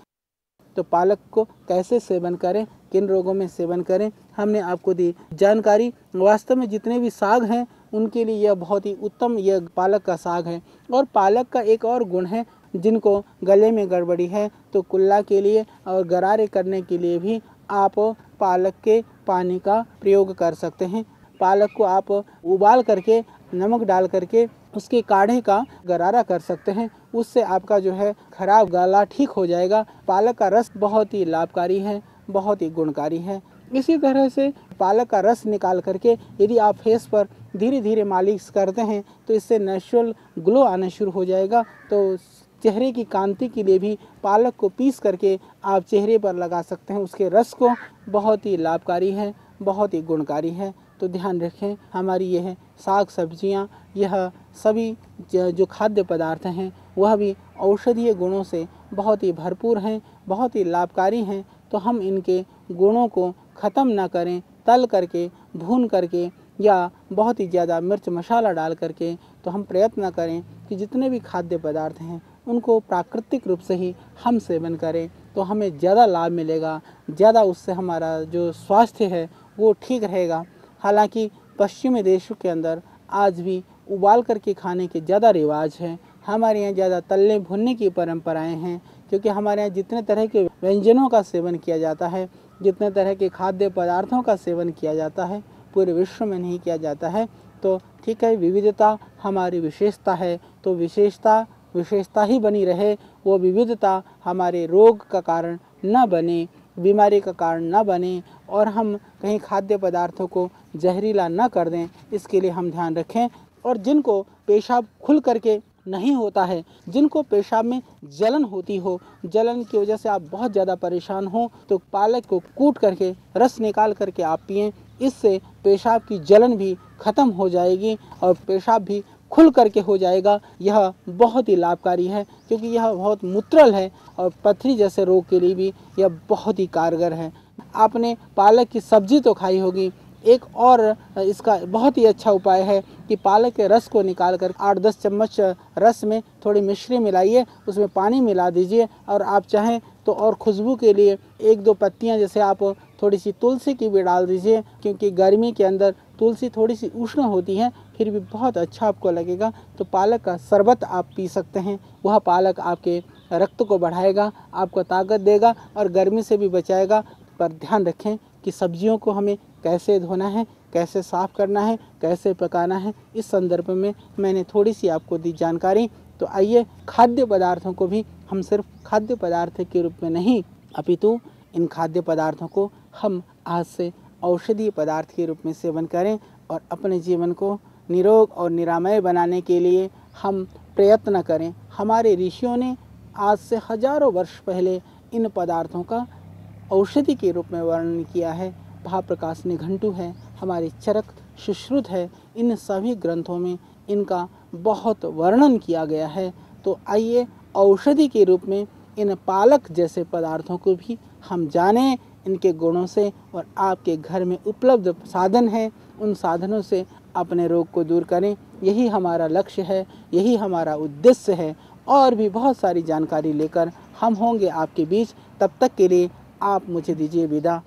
S2: तो पालक को कैसे सेवन करें, किन रोगों में सेवन करें, हमने आपको दी जानकारी। वास्तव में जितने भी साग हैं उनके लिए यह बहुत ही उत्तम यह पालक का साग है। और पालक का एक और गुण है, जिनको गले में गड़बड़ी है तो कुल्ला के लिए और गरारे करने के लिए भी आप पालक के पानी का प्रयोग कर सकते हैं। पालक को आप उबाल करके, नमक डाल करके उसके काढ़े का गरारा कर सकते हैं। उससे आपका जो है खराब गला ठीक हो जाएगा। पालक का रस बहुत ही लाभकारी है, बहुत ही गुणकारी है। इसी तरह से पालक का रस निकाल करके यदि आप फेस पर धीरे धीरे मालिश करते हैं तो इससे नेचुरल ग्लो आना शुरू हो जाएगा। तो चेहरे की कांति के लिए भी पालक को पीस करके आप चेहरे पर लगा सकते हैं। उसके रस को बहुत ही लाभकारी है, बहुत ही गुणकारी है। तो ध्यान रखें, हमारी यह साग सब्ज़ियाँ यह सभी जो खाद्य पदार्थ हैं, वह भी औषधीय गुणों से बहुत ही भरपूर हैं, बहुत ही लाभकारी हैं। तो हम इनके गुणों को ख़त्म ना करें, तल करके, भून करके या बहुत ही ज़्यादा मिर्च मसाला डाल करके तो हम प्रयत्न करें कि जितने भी खाद्य पदार्थ हैं, उनको प्राकृतिक रूप से ही हम सेवन करें तो हमें ज़्यादा लाभ मिलेगा, ज़्यादा उससे हमारा जो स्वास्थ्य है, वो ठीक रहेगा। हालाँकि पश्चिमी देशों के अंदर आज भी उबाल करके खाने के ज़्यादा रिवाज है। हमारे यहाँ ज़्यादा तलने भुनने की परंपराएँ हैं, क्योंकि हमारे यहाँ जितने तरह के व्यंजनों का सेवन किया जाता है, जितने तरह के खाद्य पदार्थों का सेवन किया जाता है पूरे विश्व में नहीं किया जाता है। तो ठीक है, विविधता हमारी विशेषता है तो विशेषता विशेषता ही बनी रहे, वो विविधता हमारे रोग का कारण न बने, बीमारी का कारण न बने, और हम कहीं खाद्य पदार्थों को जहरीला न कर दें, इसके लिए हम ध्यान रखें। और जिनको पेशाब खुल करके नहीं होता है, जिनको पेशाब में जलन होती हो, जलन की वजह से आप बहुत ज़्यादा परेशान हो तो पालक को कूट करके, रस निकाल करके आप पिएँ, इससे पेशाब की जलन भी ख़त्म हो जाएगी और पेशाब भी खुल करके हो जाएगा। यह बहुत ही लाभकारी है, क्योंकि यह बहुत मुत्रल है और पथरी जैसे रोग के लिए भी यह बहुत ही कारगर है। आपने पालक की सब्ज़ी तो खाई होगी। एक और इसका बहुत ही अच्छा उपाय है कि पालक के रस को निकाल कर आठ दस चम्मच रस में थोड़ी मिश्री मिलाइए, उसमें पानी मिला दीजिए और आप चाहें तो और खुशबू के लिए एक दो पत्तियाँ जैसे आप थोड़ी सी तुलसी की भी डाल दीजिए, क्योंकि गर्मी के अंदर तुलसी थोड़ी सी उष्ण होती है, फिर भी बहुत अच्छा आपको लगेगा। तो पालक का शरबत आप पी सकते हैं, वह पालक आपके रक्त को बढ़ाएगा, आपको ताकत देगा और गर्मी से भी बचाएगा। पर ध्यान रखें कि सब्जियों को हमें कैसे धोना है, कैसे साफ़ करना है, कैसे पकाना है, इस संदर्भ में मैंने थोड़ी सी आपको दी जानकारी। तो आइए खाद्य पदार्थों को भी, हम सिर्फ़ खाद्य पदार्थ के रूप में नहीं, अपितु इन खाद्य पदार्थों को हम आज से औषधीय पदार्थ के रूप में सेवन करें और अपने जीवन को निरोग और निरामय बनाने के लिए हम प्रयत्न करें। हमारे ऋषियों ने आज से हज़ारों वर्ष पहले इन पदार्थों का औषधि के रूप में वर्णन किया है। महाप्रकाश निघंटू है, हमारे चरक सुश्रुत है, इन सभी ग्रंथों में इनका बहुत वर्णन किया गया है। तो आइए औषधि के रूप में इन पालक जैसे पदार्थों को भी हम जानें इनके गुणों से और आपके घर में उपलब्ध साधन हैं, उन साधनों से अपने रोग को दूर करें। यही हमारा लक्ष्य है, यही हमारा उद्देश्य है। और भी बहुत सारी जानकारी लेकर हम होंगे आपके बीच। तब तक के लिए आप मुझे दीजिए विदा।